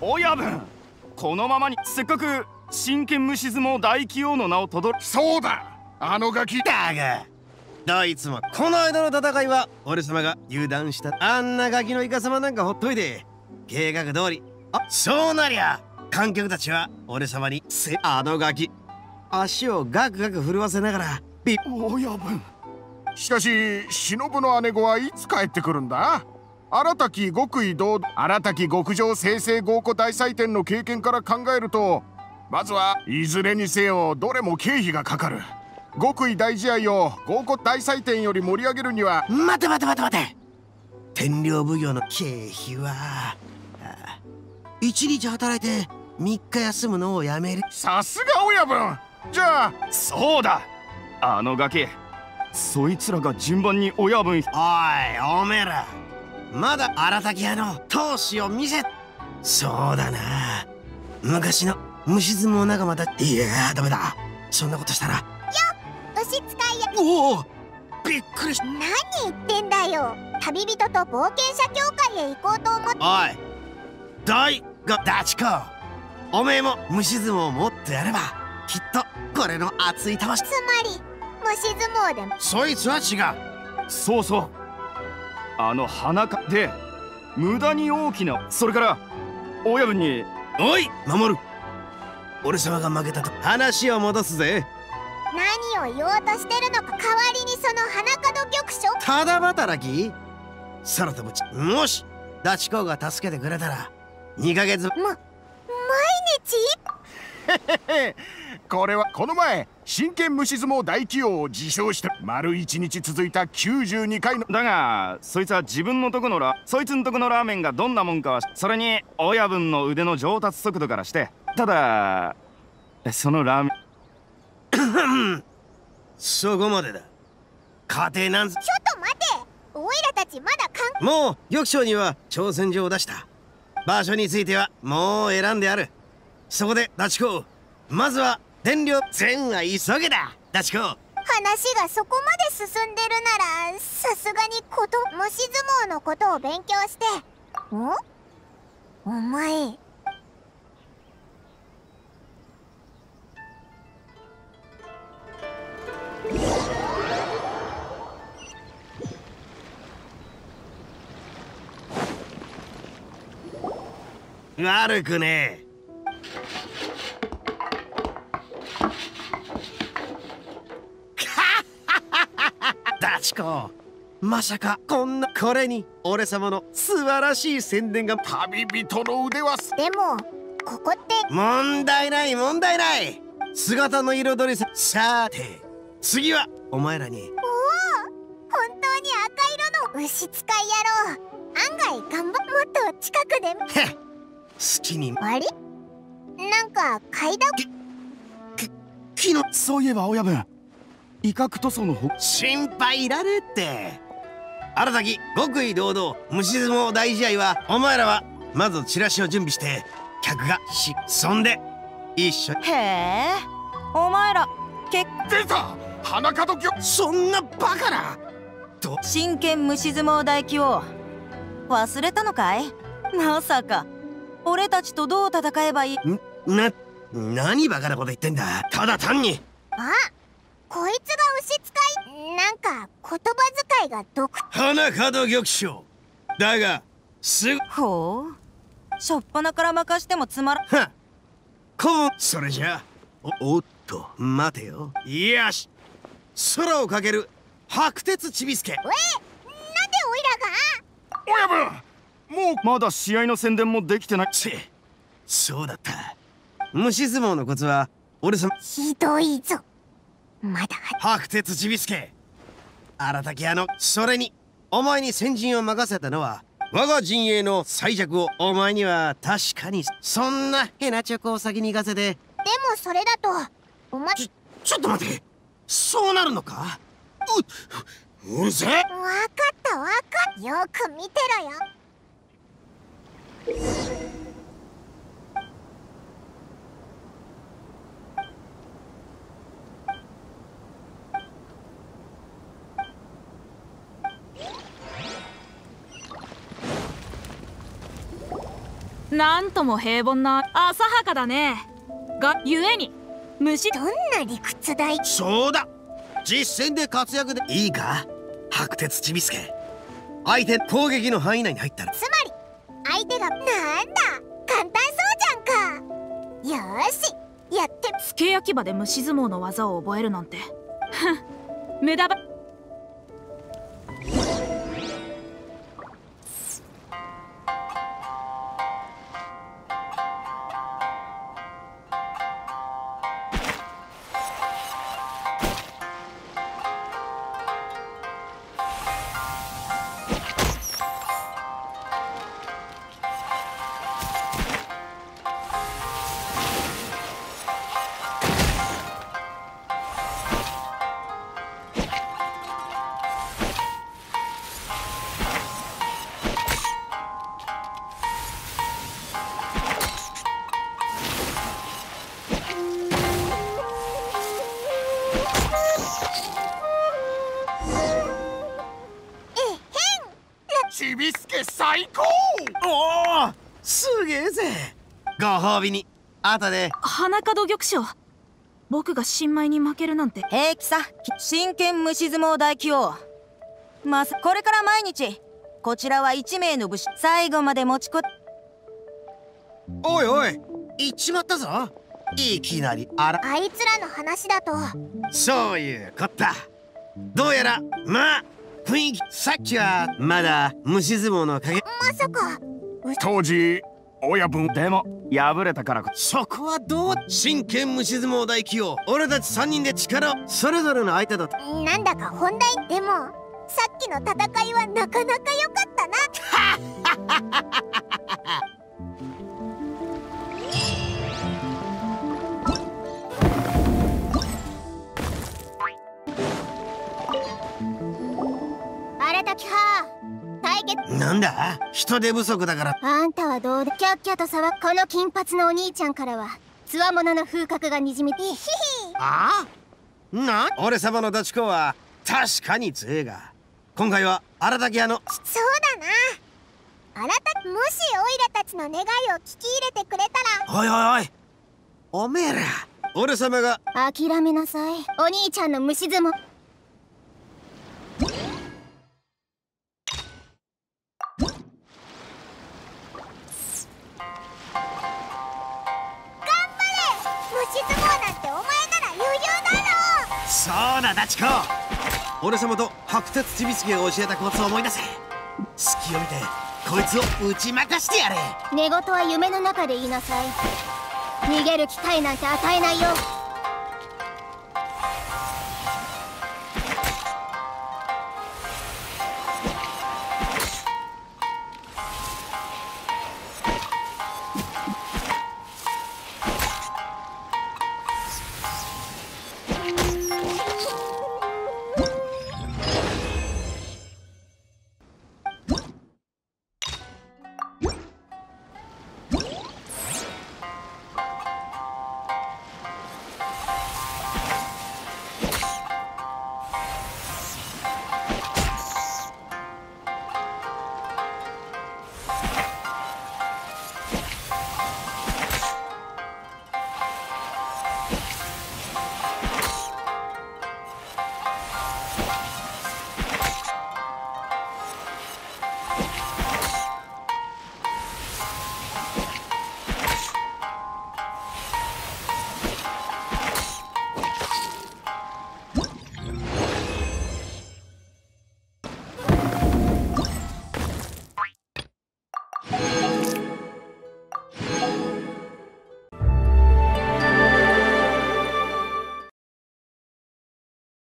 親分このままにせっかく真剣無視相撲大器王の名を轟。そうだ。あのガキ。だがどいつもこの間の戦いは俺様が油断したあんなガキのイカ様なんかほっといて。計画通り。あそうなりゃ観客たちは俺様にせあのガキ。足をガクガク震わせながらビッ。親分しかし忍の姉子はいつ帰ってくるんだ？新たき極意堂新たき極上生成合古大祭典の経験から考えるとまずはいずれにせよどれも経費がかかる。極意大試合を合古大祭典より盛り上げるには待て待て待て待て。天領奉行の経費は一日働いて3日休むのをやめる。さすが親分。じゃあそうだ。あのガキそいつらが順番に親分。おいおめえらまだ荒滝屋の闘志を見せそうだな。昔の虫相撲仲間だいやダメだ。そんなことしたら。よ牛使いや。おおびっくりし何言ってんだよ。旅人と冒険者協会へ行こうと思って。おい大がダチコおめえも虫相撲を持ってやればきっとこれの熱い魂。つまり虫相撲でも。そいつは違う。そうそうあの鼻かで無駄に大きなそれから親分におい守る。俺様が負けたと話を戻すぜ。何を言おうとしてるのか代わりにその花門玉書。ただ働きそらともちもしダチ公が助けてくれたら2ヶ月ま毎日？これはこの前真剣虫相撲大器王を自称して丸1日続いた92回の。だがそいつは自分のとこのラそいつんとこのラーメンがどんなもんかはそれに親分の腕の上達速度からしてただそのラーメン そこまでだ。家庭なんちょっと待て。おいらたちまだかんもう玉将には挑戦状を出した。場所についてはもう選んであるそこでダチ公まずは電量。全は急げだ。ダチ公話がそこまで進んでるならさすがにこと虫相撲のことを勉強して。んお前。悪くねえダチコ。まさかこんなこれに俺様の素晴らしい宣伝が旅人の腕はでもここって問題ない問題ない。姿の彩りさ。さて次はお前らに。おお本当に赤色の牛使い野郎案外頑張もっと近くでへっ好きに。あれ？なんか階段？ききのそういえば親分威嚇塗装の方心配いられって。新たき極意堂々虫相撲大試合はお前らはまずチラシを準備して客がしそんで一緒へえお前らけ出た!花門魚そんなバカな!と。真剣虫相撲大器を忘れたのかい?まさか俺たちとどう戦えばいい?な何バカなこと言ってんだ?ただ単に。あこいつが牛使いなんか言葉遣いが独花門玉将だがすぐ。ほう。しょっぱなから任してもつまらはこうそれじゃ。おおっと待てよ。よし。空をかける。白鉄ちびすけ。えなんでおいらが？親分もうまだ試合の宣伝もできてない。しそうだった。虫相撲のコツは俺さひどいぞまだ白鉄ちびすけ荒滝屋のそれにお前に先陣を任せたのは我が陣営の最弱をお前には確かにそんなヘナチョコを先に行かせて。でもそれだとお前ちちょっと待て。そうなるのか？ううるせえ。分かった分かった。よく見てろよなんとも平凡な浅はかだね。がゆえに虫。どんな理屈だい？そうだ。実戦で活躍でいいか白鉄ちびすけ相手攻撃の範囲内に入ったら。つまり相手がなんだ？簡単そうじゃんか。よーしやって。つけ焼き場で虫相撲の技を覚えるなんて。ふん無駄ばちびすけ最高！おおすげえぜ。ご褒美に。後で。花門玉将僕が新米に負けるなんて。平気さ。真剣虫相撲大王。まずこれから毎日。こちらは1名の武士。最後まで持ちこおいおい行っちまったぞ。いきなりあら。あいつらの話だと。そういうこった。どうやらまあ雰囲気さっきはまだ虫相撲の影。まさか。当時親分でも敗れたからこそ。こはどう真剣虫相撲大器用俺たち3人で力を。それぞれの相手だとなんだか本題でもさっきの戦いはなかなか良かったな なんだ？人手不足だから。あんたはどうでキャッキャと騒ぐこの金髪のお兄ちゃんからは。つわものの風格がにじみてひひああ？な？俺様のダチ公は確かに強えが。今回は荒滝屋の。そうだな。あらたもしオイラたちの願いを聞き入れてくれたら。おいおいおい。おめえら。俺様が。諦めなさい。お兄ちゃんの虫相撲俺様と白鉄ちびすけを教えたコツを思い出せ。隙を見てこいつを打ち負かしてやれ。寝言は夢の中で言いなさい。逃げる機会なんて与えないよ。